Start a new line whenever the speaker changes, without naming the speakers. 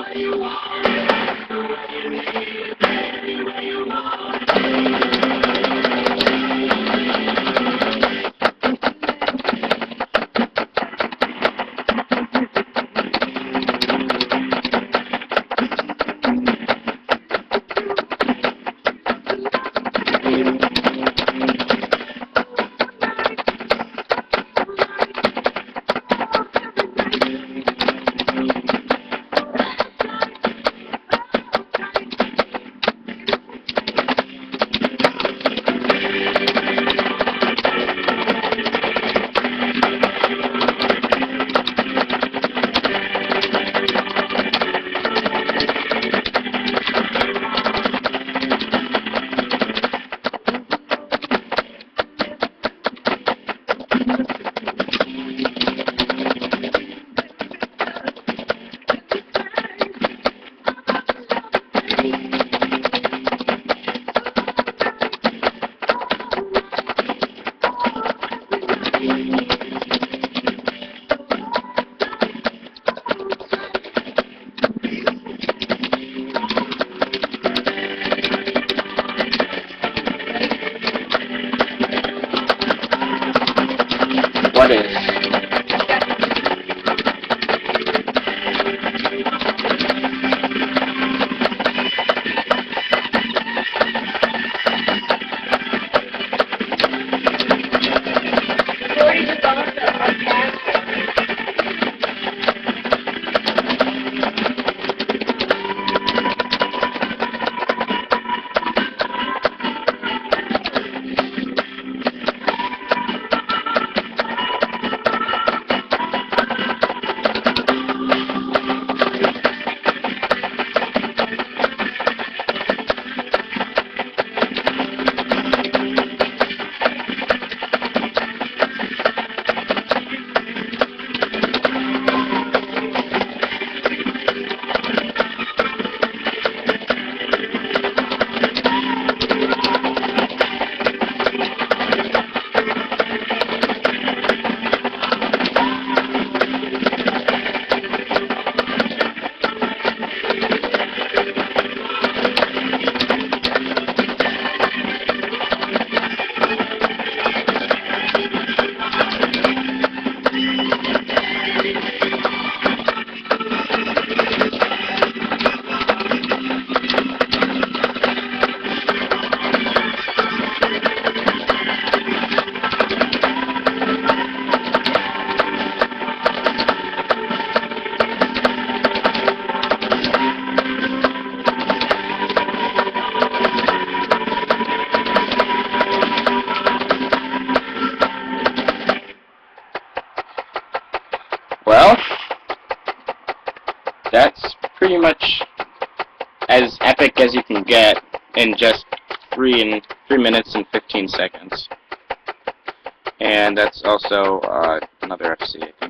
What is?
Jordy
pretty much as epic as you can get in just three and three minutes and fifteen seconds. And that's also uh, another FC. I think